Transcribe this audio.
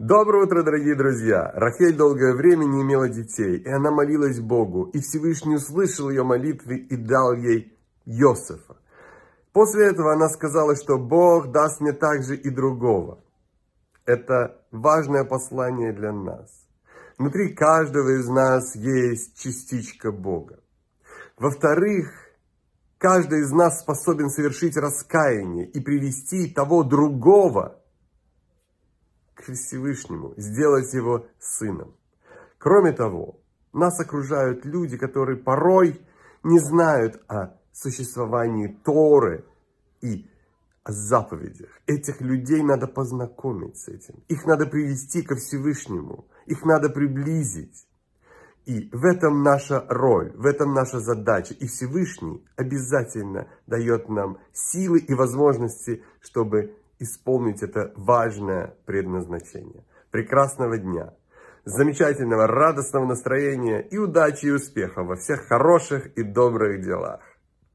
Доброе утро, дорогие друзья! Рахель долгое время не имела детей, и она молилась Богу, и Всевышний услышал ее молитвы и дал ей Йосефа. После этого она сказала, что Бог даст мне также и другого. Это важное послание для нас. Внутри каждого из нас есть частичка Бога. Во-вторых, каждый из нас способен совершить раскаяние и привести того другого к Всевышнему, сделать его сыном. Кроме того, нас окружают люди, которые порой не знают о существовании Торы и о заповедях. Этих людей надо познакомить с этим. Их надо привести ко Всевышнему. Их надо приблизить. И в этом наша роль, в этом наша задача. И Всевышний обязательно дает нам силы и возможности, чтобы исполнить это важное предназначение. Прекрасного дня, замечательного, радостного настроения и удачи и успеха во всех хороших и добрых делах.